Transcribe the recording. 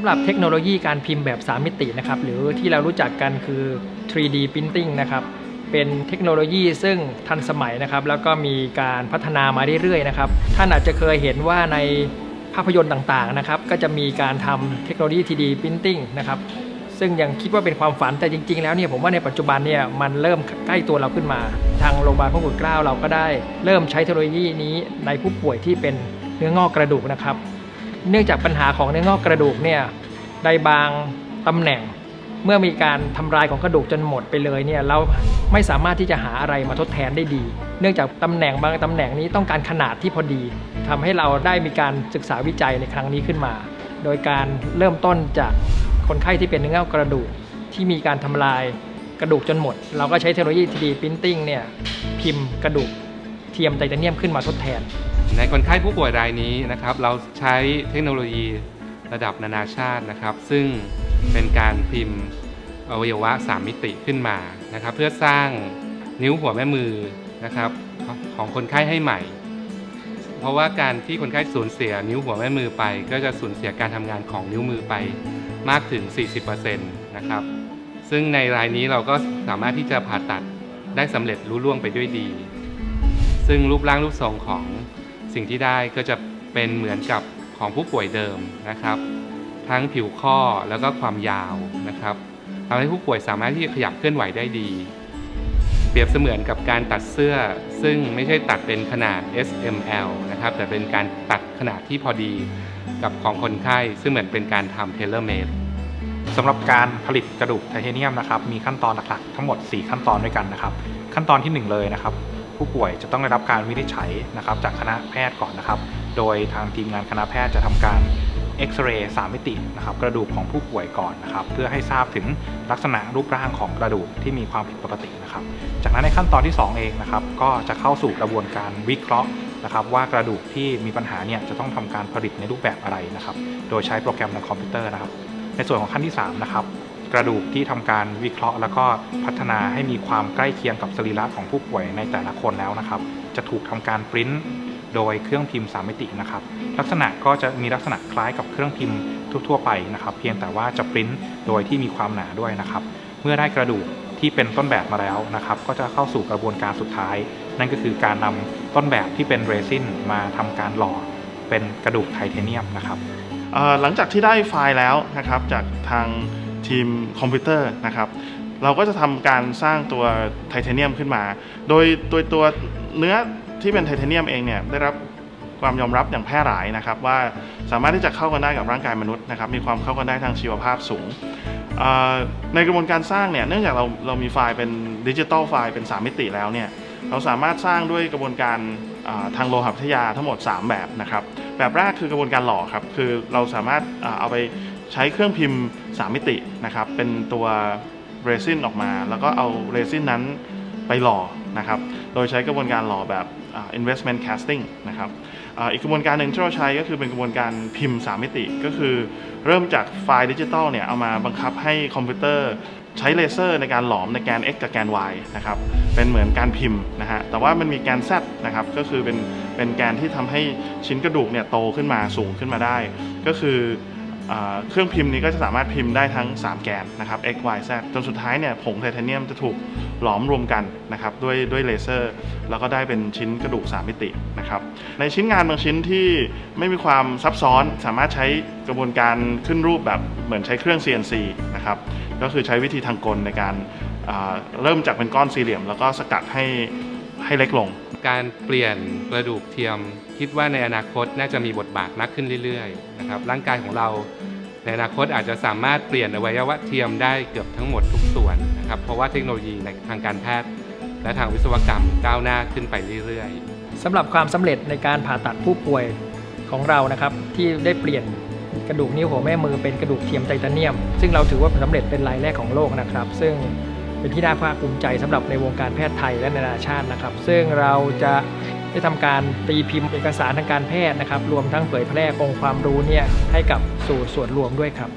ำหรับเทคโนโลยีการพิมพ์แบบ 3 มิตินะครับ หรือที่เรารู้จักกันคือ 3D Printing นะครับ เป็นเทคโนโลยีซึ่งทันสมัยนะครับ แล้วก็มีการพัฒนามาเรื่อยๆนะครับ ท่านอาจจะเคยเห็นว่าในภาพยนตร์ต่างๆนะครับ ก็จะมีการทำเทคโนโลยี 3D Printing นะครับ ซึ่งยังคิดว่าเป็นความฝันแต่จริง ๆ แล้วเนี่ยผมว่าในปัจจุบันเนี่ยมันเริ่มใกล้ตัวเราขึ้นมา ทางโรงพยาบาลพระกุฎเกล้าเราก็ได้ เริ่มใช้เทคโนโลยีนี้ในผู้ป่วยที่เป็นเนื้องอกกระดูกนะครับ เนื่องจากปัญหาของเนื้องอกกระดูกเนี่ยในบางตำแหน่ง เมื่อมีการทำลายของกระดูกจนหมดไปเลยเนี่ยเราไม่สามารถที่จะหาอะไรมาทดแทนได้ดี เนื่องจากตำแหน่งบางตำแหน่งนี้ต้องการขนาดที่พอดีทำให้เราได้มีการศึกษาวิจัยในครั้งนี้ขึ้นมา โดยการเริ่มต้นจากคนไข้ที่เป็นเนื้องอกกระดูกที่มีการทำลายกระดูกจนหมด เราก็ใช้เทคโนโลยี 3D Printing เนี่ยพิมพ์กระดูกเทียมไทเทเนียมขึ้นมาทดแทน ในคนไข้ผู้ป่วยรายนี้นะครับ เราใช้เทคโนโลยีระดับนานาชาตินะครับ ซึ่งเป็นการพิมพ์อวัยวะ 3 มิติขึ้นมานะครับ เพื่อสร้างนิ้วหัวแม่มือนะครับของคนไข้ให้ใหม่ เพราะว่าการที่คนไข้สูญเสียนิ้วหัวแม่มือไป ก็จะสูญเสียการทำงานของนิ้วมือไปมากถึง 40%นะครับ ซึ่งในรายนี้เราก็สามารถที่จะผ่าตัดได้สำเร็จรุ่ล่วงไปด้วยดี ซึ่งรูปร่างรูปทรงของ สิ่งที่ได้ก็จะเป็นเหมือนกับของผู้ป่วยเดิมนะครับ ทั้งผิวข้อแล้วก็ความยาวนะครับทำให้ผู้ป่วยสามารถที่จะขยับเคลื่อนไหวได้ดี เปรียบเสมือนกับการตัดเสื้อ ซึ่งไม่ใช่ตัดเป็นขนาด S M L นะครับ แต่เป็นการตัดขนาดที่พอดีกับของคนไข้ ซึ่งเหมือนเป็นการทำ telemed สำหรับการผลิตกระดูกไทเทเนียมนะครับ มีขั้นตอนหลักๆ ทั้งหมด 4 ขั้นตอนด้วยกันนะครับ ขั้นตอนที่ 1 เลยนะครับ ผู้ป่วยจะต้องได้รับการวินิจฉัยนะครับจากคณะแพทย์ก่อนนะครับ โดยทางทีมงานคณะแพทย์จะทำการเอ็กซเรย์สามิตินะครับกระดูกของผู้ป่วยก่อนนะครับ เพื่อให้ทราบถึงลักษณะรูปร่างของกระดูกที่มีความผิดปกตินะครับ จากนั้นในขั้นตอนที่ 2 เองนะครับ ก็จะเข้าสู่กระบวนการวิเคราะห์นะครับ ว่ากระดูกที่มีปัญหาเนี่ยจะต้องทำการผลิตในรูปแบบอะไรนะครับ โดยใช้โปรแกรมในคอมพิวเตอร์นะครับ ในส่วนของขั้นที่3นะครับ กระดูกที่ทำการวิเคราะห์ แล้วก็พัฒนาให้มีความใกล้เคียงกับสรีระของผู้ป่วยในแต่ละคนแล้วนะครับ จะถูกทำการปริ้นโดยเครื่องพิมพ์ 3 มิตินะครับ ลักษณะก็จะมีลักษณะคล้ายกับเครื่องพิมพ์ทั่วๆไปนะครับ เพียงแต่ว่าจะปริ้นโดยที่มีความหนาด้วยนะครับ เมื่อได้กระดูกที่เป็นต้นแบบมาแล้วนะครับ ก็จะเข้าสู่กระบวนการสุดท้าย นั่นก็คือการนำต้นแบบที่เป็นเรซินมาทำการหล่อเป็นกระดูกไทเทเนียมนะครับหลังจากที่ได้ไฟล์แล้วนะครับจากทาง ทีมคอมพิวเตอร์นะครับ เราก็จะทำการสร้างตัวไทเทเนียมขึ้นมา โดยตัวตัวเนื้อที่เป็นไทเทเนียมเองเนี่ยได้รับความยอมรับอย่างแพร่หลายนะครับ ว่าสามารถที่จะเข้ากันได้กับร่างกายมนุษย์นะครับ มีความเข้ากันได้ทางชีวภาพสูง ในกระบวนการสร้างเนี่ยเนื่องจากเราเรามีไฟล์เป็นdigital file เป็น 3 มิติแล้วเนี่ยเราสามารถสร้างด้วยกระบวนการทางโลหะวิทยาทั้งหมด 3 แบบนะครับ แบบแรกคือกระบวนการหล่อครับ คือเราสามารถเอาไป ใช้เครื่องพิมพ์ 3 มิตินะครับ เป็นตัวเรซินออกมา แล้วก็เอาเรซินนั้นไปหล่อนะครับ โดยใช้กระบวนการหล่อแบบ investment casting นะครับอีกกระบวนการหนึ่งที่เราใช้ก็คือเป็นกระบวนการพิมพ์ 3 มิติ ก็คือเริ่มจากไฟล์ดิจิตอลเนี่ยเอามาบังคับให้คอมพิวเตอร์ใช้เลเซอร์ในการหลอมในแกน x กับแกน y นะครับ เป็นเหมือนการพิมพ์นะฮะ แต่ว่ามันมีแกน z นะครับ ก็คือเป็นเป็นแกนที่ทำให้ชิ้นกระดูกเนี่ยโตขึ้นมาสูงขึ้นมาได้ ก็คือ เครื่องพิมพ์นี้ก็จะสามารถพิมพ์ได้ทั้ง 3 แกนนะครับ x y z จนสุดท้ายเนี่ยผงไทเทเนียมจะถูกหลอมรวมกันนะครับด้วยด้วยเลเซอร์ แล้วก็ได้เป็นชิ้นกระดูก 3 มิตินะครับในชิ้นงานบางชิ้นที่ไม่มีความซับซ้อนสามารถใช้กระบวนการขึ้นรูปแบบเหมือนใช้เครื่อง CNC นะครับก็คือใช้วิธีทางกลในการเริ่มจากเป็นก้อนสี่เหลี่ยม แล้วก็สกัดให้ ให้เล็กลง การเปลี่ยนกระดูกเทียม คิดว่าในอนาคตน่าจะมีบทบาทมากขึ้นเรื่อยๆนะครับร่างกายของเราในอนาคตอาจจะสามารถเปลี่ยนอวัยวะเทียมได้เกือบทั้งหมดทุกส่วนนะครับเพราะว่าเทคโนโลยีในทางการแพทย์ และทางวิศวกรรมก้าวหน้าขึ้นไปเรื่อยๆสำหรับความสำเร็จในการผ่าตัดผู้ป่วยของเรานะครับที่ได้เปลี่ยนกระดูกนิ้วหัวแม่มือเป็นกระดูกเทียมไทเทเนียม ซึ่งเราถือว่าสำเร็จเป็นรายแรกของโลกนะครับ ซึ่ง เป็นที่น่าภาคภูมิใจสำหรับในวงการแพทย์ไทยและนานาชาตินะครับ ซึ่งเราจะได้ทำการตีพิมพ์เอกสารทางการแพทย์นะครับ รวมทั้งเผยแพร่องค์ความรู้เนี่ยให้กับสู่ส่วนรวมด้วยครับ